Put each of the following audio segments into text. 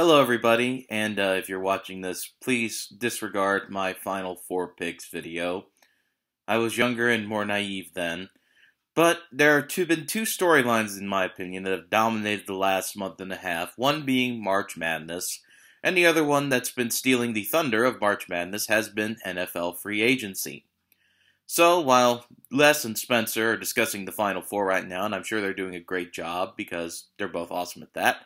Hello, everybody, and uh, if you're watching this, please disregard my Final Four picks video. I was younger and more naive then, but there have two, been two storylines, in my opinion, that have dominated the last month and a half. One being March Madness, and the other one that's been stealing the thunder of March Madness has been NFL free agency. So while Les and Spencer are discussing the Final Four right now, and I'm sure they're doing a great job because they're both awesome at that.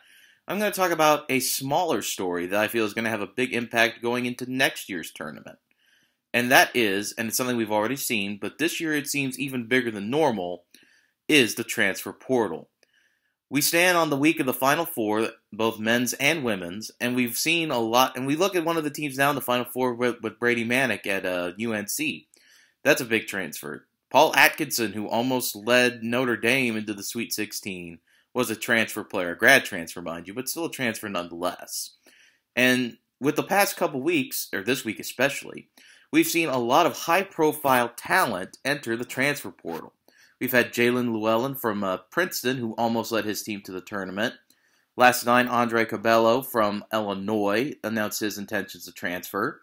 I'm going to talk about a smaller story that I feel is going to have a big impact going into next year's tournament. And that is, and it's something we've already seen, but this year it seems even bigger than normal, is the transfer portal. We stand on the week of the Final Four, both men's and women's, and we've seen a lot. And we look at one of the teams now in the Final Four with, with Brady Manek at uh, UNC. That's a big transfer. Paul Atkinson, who almost led Notre Dame into the Sweet 16, was a transfer player, a grad transfer, mind you, but still a transfer nonetheless. And with the past couple weeks, or this week especially, we've seen a lot of high profile talent enter the transfer portal. We've had Jaelin Llewellyn from uh, Princeton, who almost led his team to the tournament. Last night, Andre Curbelo from Illinois announced his intentions to transfer.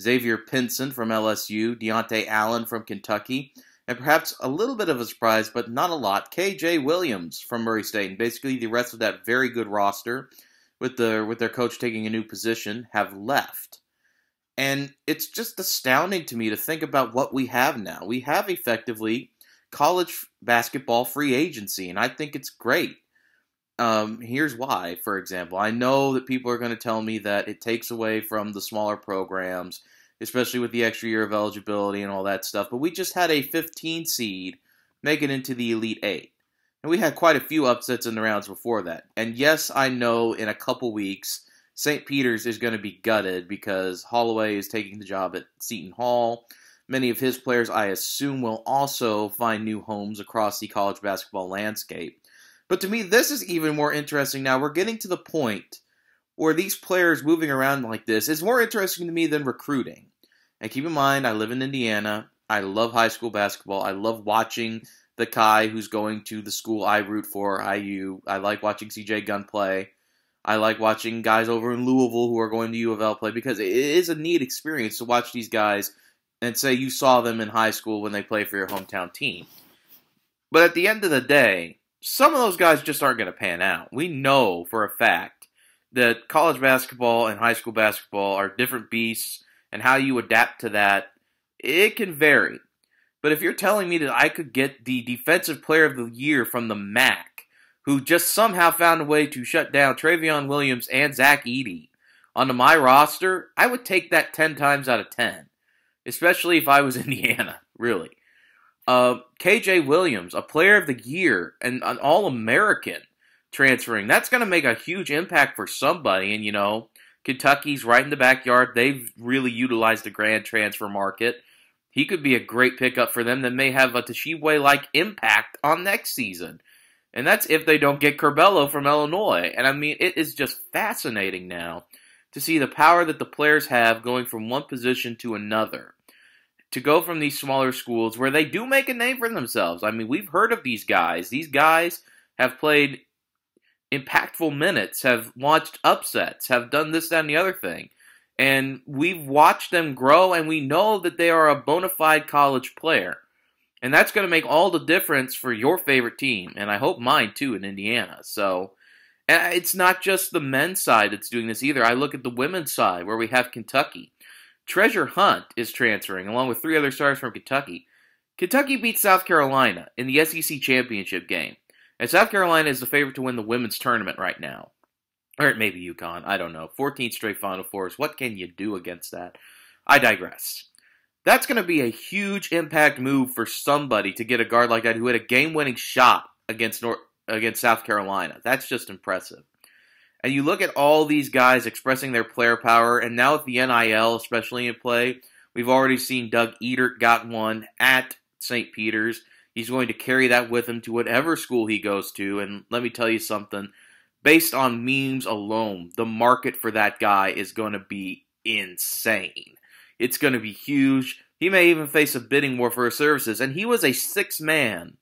Xavier Pinson from LSU, Dontaie Allen from Kentucky, and perhaps a little bit of a surprise, but not a lot, KJ Williams from Murray State, and basically the rest of that very good roster, with the with their coach taking a new position, have left. And it's just astounding to me to think about what we have now. We have effectively college basketball free agency, and I think it's great. Um, here's why, for example. I know that people are going to tell me that it takes away from the smaller programs especially with the extra year of eligibility and all that stuff. But we just had a 15 seed make it into the Elite Eight. And we had quite a few upsets in the rounds before that. And yes, I know in a couple weeks, St. Peter's is going to be gutted because Holloway is taking the job at Seton Hall. Many of his players, I assume, will also find new homes across the college basketball landscape. But to me, this is even more interesting now. We're getting to the point where these players moving around like this is more interesting to me than recruiting. And keep in mind, I live in Indiana. I love high school basketball. I love watching the Kai who's going to the school I root for, IU. I like watching CJ Gunn play. I like watching guys over in Louisville who are going to U of L play because it is a neat experience to watch these guys and say you saw them in high school when they play for your hometown team. But at the end of the day, some of those guys just aren't going to pan out. We know for a fact that college basketball and high school basketball are different beasts and how you adapt to that, it can vary. But if you're telling me that I could get the defensive player of the year from the MAC, who just somehow found a way to shut down Trevion Williams and Zach Edey onto my roster, I would take that 10 times out of 10. Especially if I was Indiana, really. Uh, KJ Williams, a player of the year and an All American transferring, that's going to make a huge impact for somebody. And, you know, Kentucky's right in the backyard. They've really utilized the grand transfer market. He could be a great pickup for them that may have a Tshiebwe like impact on next season. And that's if they don't get Curbelo from Illinois. And I mean, it is just fascinating now to see the power that the players have going from one position to another. To go from these smaller schools where they do make a name for themselves. I mean, we've heard of these guys. These guys have played impactful minutes, have launched upsets, have done this, that, and the other thing. And we've watched them grow, and we know that they are a bona fide college player. And that's going to make all the difference for your favorite team, and I hope mine too in Indiana. So, it's not just the men's side that's doing this either. I look at the women's side where we have Kentucky. Treasure Hunt is transferring along with three other stars from Kentucky. Kentucky beat South Carolina in the SEC championship game. And South Carolina is the favorite to win the women's tournament right now. Or it may be UConn. I don't know. 14 straight Final Fours. What can you do against that? I digress. That's going to be a huge impact move for somebody to get a guard like that who had a game-winning shot against North, against South Carolina. That's just impressive. And you look at all these guys expressing their player power, and now with the NIL especially in play, we've already seen Doug Edert got one at St. Peter's. He's going to carry that with him to whatever school he goes to. And let me tell you something based on memes alone, the market for that guy is going to be insane. It's going to be huge. He may even face a bidding war for his services. And he was a six man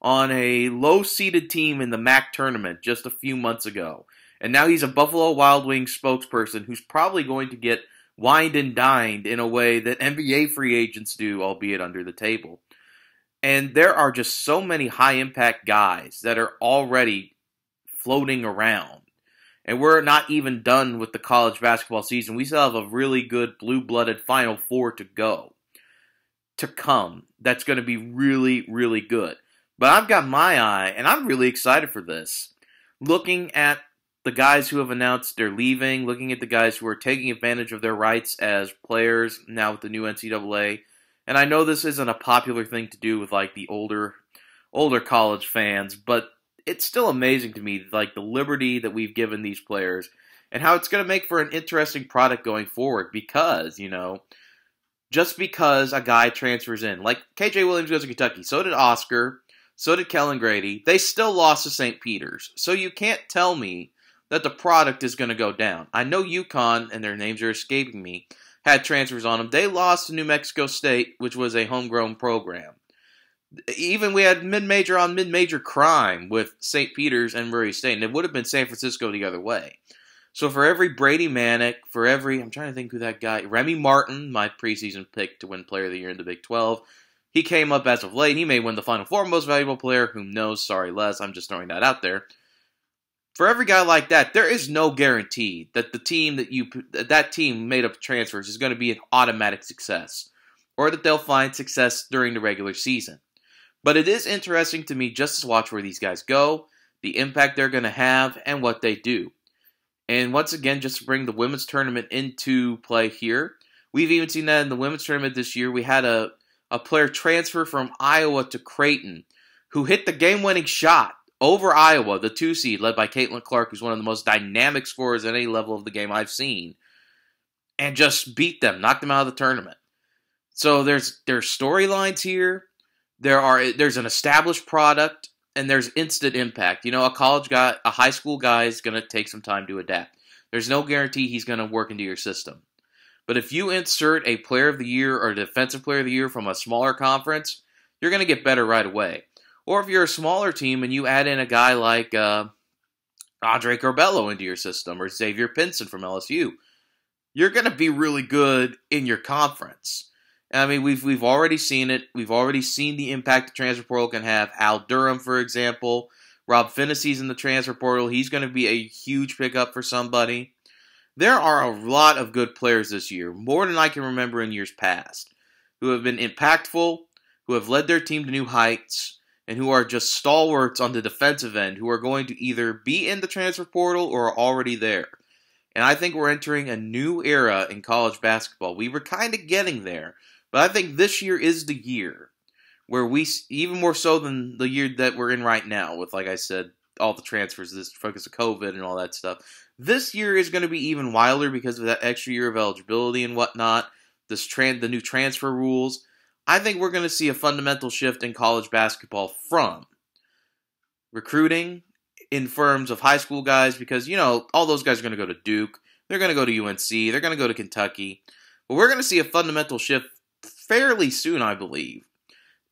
on a low seeded team in the MAC tournament just a few months ago. And now he's a Buffalo Wild Wings spokesperson who's probably going to get wined and dined in a way that NBA free agents do, albeit under the table. And there are just so many high impact guys that are already floating around. And we're not even done with the college basketball season. We still have a really good blue blooded Final Four to go, to come. That's going to be really, really good. But I've got my eye, and I'm really excited for this. Looking at the guys who have announced they're leaving, looking at the guys who are taking advantage of their rights as players now with the new NCAA. And I know this isn't a popular thing to do with like the older older college fans, but it's still amazing to me like the liberty that we've given these players and how it's going to make for an interesting product going forward because, you know, just because a guy transfers in, like KJ Williams goes to Kentucky, so did Oscar, so did Kellan Grady. They still lost to St. Peter's. So you can't tell me that the product is going to go down. I know UConn, and their names are escaping me, had transfers on them. They lost to New Mexico State, which was a homegrown program. Even we had mid-major on mid-major crime with St. Peter's and Murray State, and it would have been San Francisco the other way. So for every Brady Manek, for every I'm trying to think who that guy, Remy Martin, my preseason pick to win Player of the Year in the Big 12, he came up as of late. He may win the Final Four Most Valuable Player. Who knows? Sorry, Les. I'm just throwing that out there for every guy like that, there is no guarantee that the team that you that team made up transfers is going to be an automatic success, or that they'll find success during the regular season. But it is interesting to me just to watch where these guys go, the impact they're going to have, and what they do. And once again, just to bring the women's tournament into play here, we've even seen that in the women's tournament this year. We had a a player transfer from Iowa to Creighton who hit the game-winning shot over Iowa, the two seed, led by Caitlin Clark, who's one of the most dynamic scorers at any level of the game I've seen, and just beat them, knocked them out of the tournament. So there's there's storylines here. There are there's an established product and there's instant impact. You know, a college guy, a high school guy is going to take some time to adapt. There's no guarantee he's going to work into your system. But if you insert a player of the year or a defensive player of the year from a smaller conference, you're going to get better right away. Or if you're a smaller team and you add in a guy like uh, Andre Curbelo into your system or Xavier Pinson from LSU, you're going to be really good in your conference. I mean, we've we've already seen it. We've already seen the impact the transfer portal can have. Al Durham, for example, Rob Phinisee's in the transfer portal. He's going to be a huge pickup for somebody. There are a lot of good players this year, more than I can remember in years past, who have been impactful, who have led their team to new heights, and who are just stalwarts on the defensive end who are going to either be in the transfer portal or are already there. And I think we're entering a new era in college basketball. We were kind of getting there, but I think this year is the year where we, even more so than the year that we're in right now, with, like I said, all the transfers, this focus of COVID and all that stuff. This year is going to be even wilder because of that extra year of eligibility and whatnot. This trend, the new transfer rules. I think we're going to see a fundamental shift in college basketball from recruiting in firms of high school guys because, you know, all those guys are going to go to Duke. They're going to go to UNC. They're going to go to Kentucky. But we're going to see a fundamental shift fairly soon, I believe,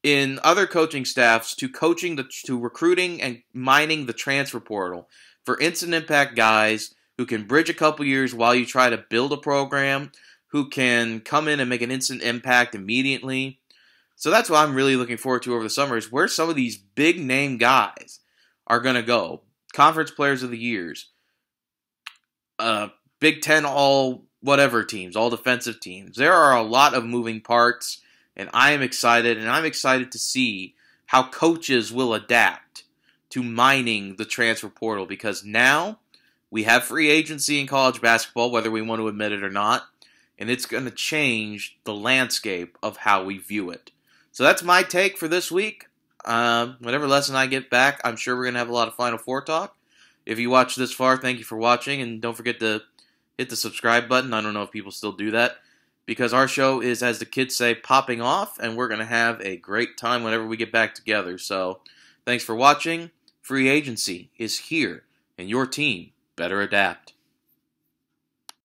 in other coaching staffs to coaching the to recruiting and mining the transfer portal for instant impact guys who can bridge a couple years while you try to build a program, who can come in and make an instant impact immediately, so that's what I'm really looking forward to over the summer is where some of these big name guys are going to go. Conference players of the years, uh, Big Ten all whatever teams, all defensive teams. There are a lot of moving parts, and I am excited, and I'm excited to see how coaches will adapt to mining the transfer portal because now we have free agency in college basketball, whether we want to admit it or not, and it's going to change the landscape of how we view it. So that's my take for this week. Um, whatever lesson I get back, I'm sure we're going to have a lot of Final Four talk. If you watched this far, thank you for watching, and don't forget to hit the subscribe button. I don't know if people still do that because our show is, as the kids say, popping off, and we're going to have a great time whenever we get back together. So thanks for watching. Free agency is here, and your team better adapt.